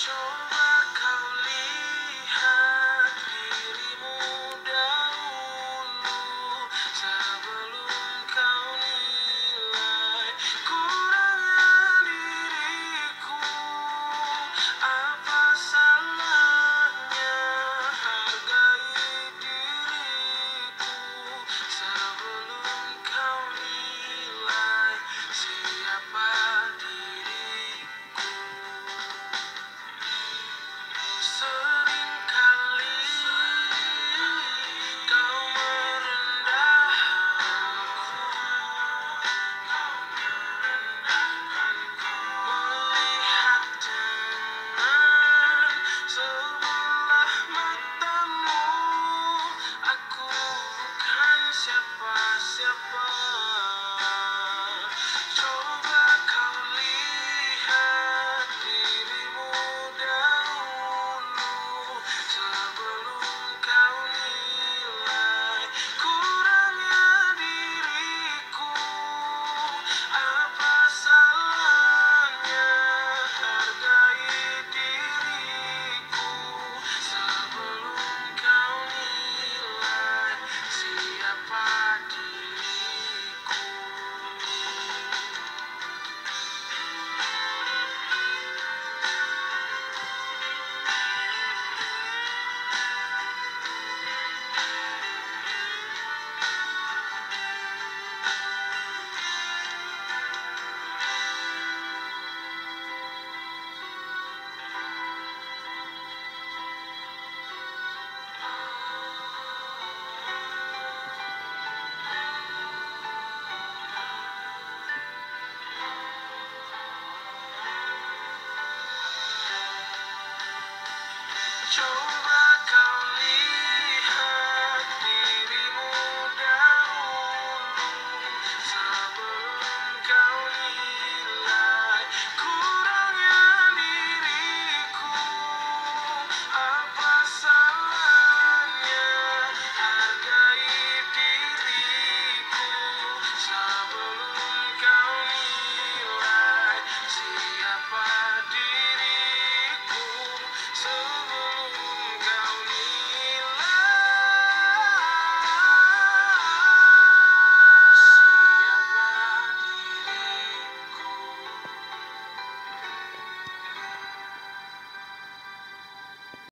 show. show.